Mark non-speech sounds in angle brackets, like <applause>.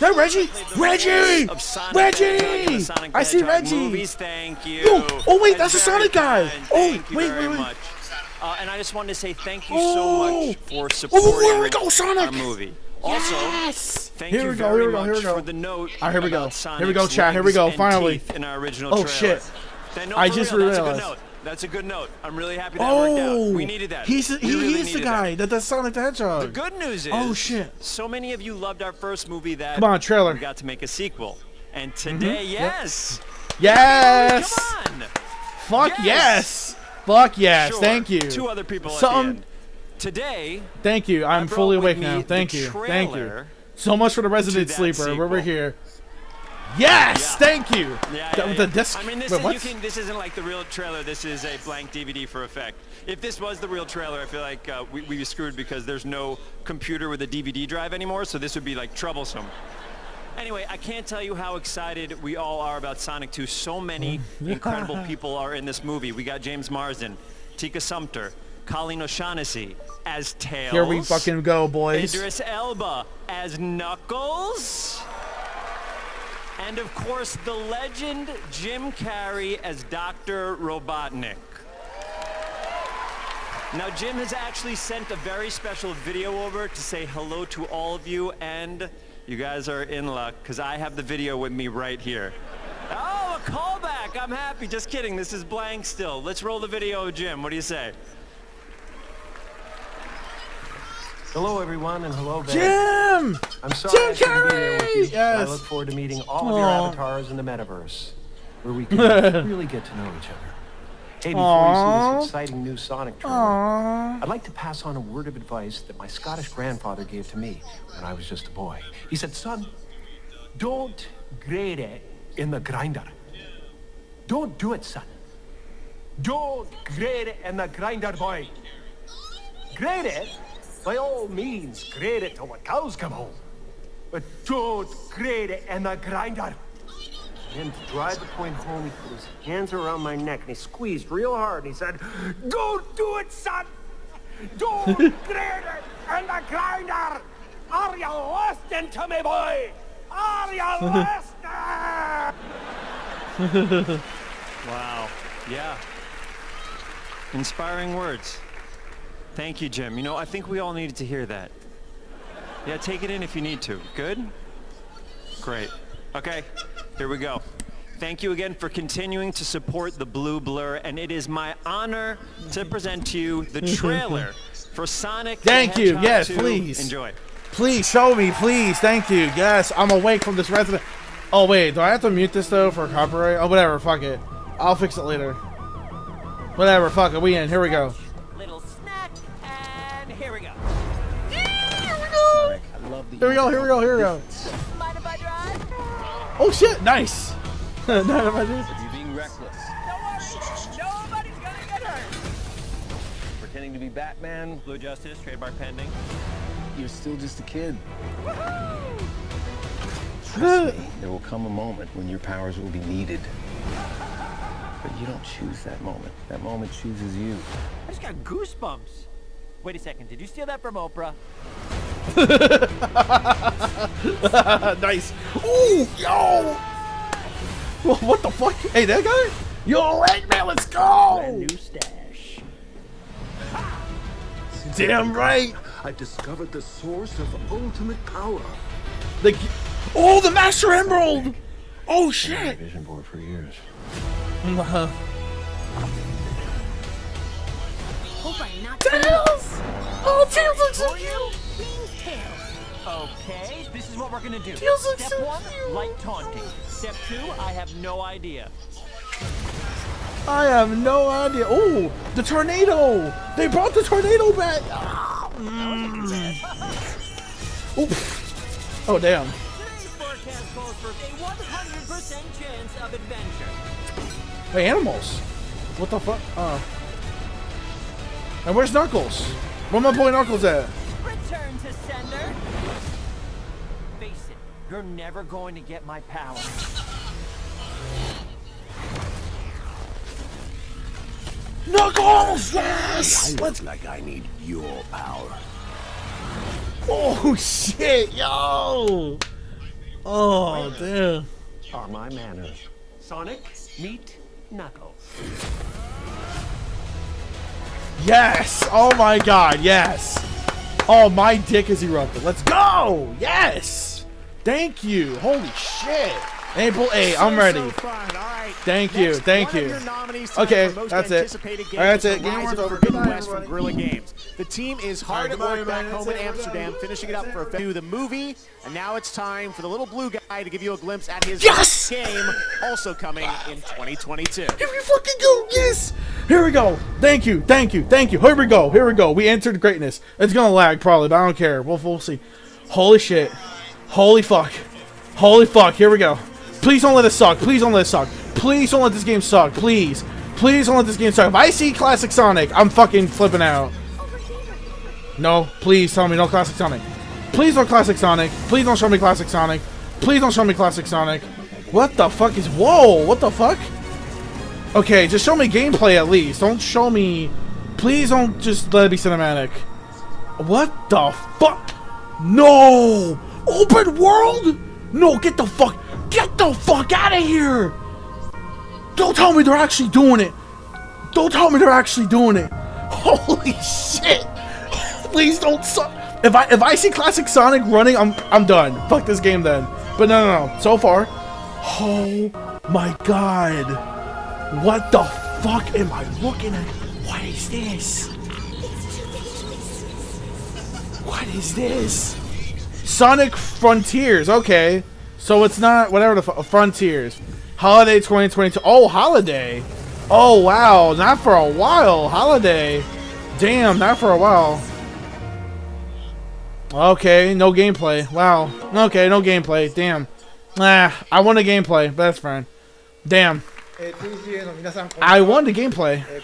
Reggie? Reggie! Of Sonic the Hedgehog and the Reggie! I see Reggie! Movies. Thank you. Oh, oh, wait, that's the Sonic guy. Oh, wait, wait, wait. Uh, and I just wanted to say thank you Oh. so much for Oh, supporting here we go, Sonic! our movie. Also, Yes! thank Here you we go, very here we go, here we go. for the note Ah, here we go. about Here we go, Sonic's chat, here we go, finally. In our original Oh, trailer. shit. That note I just real, that's a realized. That's a good note. I'm really happy that worked out. Oh! We needed that. He's, he, really he's the guy That. that does Sonic the Hedgehog. The good news is, Oh, shit. So many of you loved our first movie that Come on, trailer. Mm-hmm. we got to make a sequel. And today, yes, Yes! come on. Fuck Yes! yes! Fuck yes! Sure. Thank you. Two other people at Some- Today, Thank you. I'm fully awake now. Thank you. Thank you. So much for the resident sleeper. We're here. Yes! Yeah. Thank you. Yeah, yeah, yeah. the disc. I mean, this, Wait, is, can, this isn't like the real trailer. This is a blank DVD for effect. If this was the real trailer, I feel like uh, we, we'd be screwed because there's no computer with a DVD drive anymore, so this would be like troublesome. Anyway, I can't tell you how excited we all are about Sonic 2. So many incredible <laughs> people are in this movie. We got James Marsden, Tika Sumpter, Colleen O'Shaughnessy as Tails. Here we fucking go, boys. Idris Elba as Knuckles. And of course, the legend Jim Carrey as Dr. Robotnik. Now, Jim has actually sent a very special video over to say hello to all of you, and you guys are in luck because I have the video with me right here. Oh, a callback! I'm happy. Just kidding. This is blank still. Let's roll the video, Jim. What do you say? Hello, everyone, and hello, Ben. Jim! I'm sorry Jim I couldn't be there with you. Carrey! Yes. I look forward to meeting all of your avatars in the metaverse, where we can <laughs> really get to know each other. Hey, before you see this exciting new Sonic trailer, Aww. I'd like to pass on a word of advice that my Scottish grandfather gave to me when I was just a boy. He said, son, don't grade it in the grinder. Don't do it, son. Don't grade it in the grinder, boy. Grade it, by all means, grade it till the cows come home. But don't grade it in the grinder. And to drive the point home, he put his hands around my neck and he squeezed real hard and he said, Don't do it, son! Don't <laughs> grade it in the grinder! Are you listening to me, boy? Are you <laughs> listening? <laughs> Wow. Yeah. Inspiring words. Thank you, Jim. You know, I think we all needed to hear that. Yeah, take it in if you need to. Good? Great. Okay, here we go. Thank you again for continuing to support the Blue Blur, and it is my honor to present to you the <laughs> trailer for Sonic the Thank you. Yes, 2. please. Enjoy. Please show me, please. Thank you. Yes, I'm awake from this resident. Oh wait, do I have to mute this though for copyright? Oh whatever, fuck it. I'll fix it later. Whatever, fuck it. We in. Here we go. Here we go. Here we go. Here we go. Mind if I drive? Oh shit! Nice. Not if I do. You're being reckless. Nobody's gonna get hurt. Pretending to be Batman. Blue Justice, trademark pending. You're still just a kid. Trust me, <laughs> there will come a moment when your powers will be needed. But you don't choose that moment. That moment chooses you. I just got goosebumps. Wait a second. Did you steal that from Oprah? <laughs> nice. Ooh, yo. What the fuck? Hey, that guy? Yo, Eggman, man, let's go. New stash. Damn right. I've discovered the source of ultimate power. The oh, the Master Emerald. Oh shit. Vision board for years. Uh, Hope I'm not Tails. Oh, Tails looks so cute. Being tails. Okay, this is what we're gonna do. Feels like Step so one, cute. light taunting. Step two, I have no idea. I have no idea. Oh, the tornado! They brought the tornado back. <laughs> Ah, mm. Oh damn. Today's forecast calls for a 100% chance of adventure. Hey, animals. What the fuck? Uh. And where's Knuckles? Where my boy Knuckles at? Return to sender. Face it, you're never going to get my power. Knuckles! Yes! I look like I need your power. Oh shit, yo! Oh, damn. Are my manners. Sonic, meet Knuckles. Yes! Oh my god, yes! Oh, my dick is erupted. Let's go! Yes! Thank you. Holy shit. April 8, I'm ready. So right. Thank you, thank you. your nominees tonight Okay, that's it. All right, that's it. Game one's over. Goodbye, West from. Guerrilla Games. The team is hard at work back home in Amsterdam, finishing it up for a the movie, and now it's time for the little blue guy to give you a glimpse at his Yes! game, also coming in 2022. Here we fucking go. Yes. Here we go. Thank you. Thank you. Thank you. Here we go. Here we go. We entered greatness. It's gonna lag probably, but I don't care. We'll, we'll see. Holy shit. Holy fuck. Holy fuck. Here we go. Please don't let it suck. Please don't let it suck. Please don't let this game suck. Please. Please don't let this game suck. If I see Classic Sonic, I'm fucking flipping out. No, please tell me no Classic Sonic. Please no Classic Sonic. Please don't show me Classic Sonic. Please don't show me Classic Sonic. What the fuck is... Whoa, what the fuck? Okay, just show me gameplay at least. Don't show me... Please don't just let it be cinematic. What the fuck? No! Open world? No, get the fuck... Get the fuck out of here! Don't tell me they're actually doing it. Don't tell me they're actually doing it. <laughs> Holy shit! <laughs> Please don't suck. If I if I see classic Sonic running, I'm I'm done. Fuck this game then. But no no no. So far, oh my god, what the fuck am I looking at? What is this? What is this? Sonic Frontiers. Okay, so it's not whatever the fu- Frontiers. Holiday 2022. Oh, holiday. Oh wow, not for a while. Holiday. Damn, not for a while. Okay, no gameplay. Wow. Okay, no gameplay. Damn. Ah, I want a gameplay, but that's fine. Damn. I won the gameplay. Eh,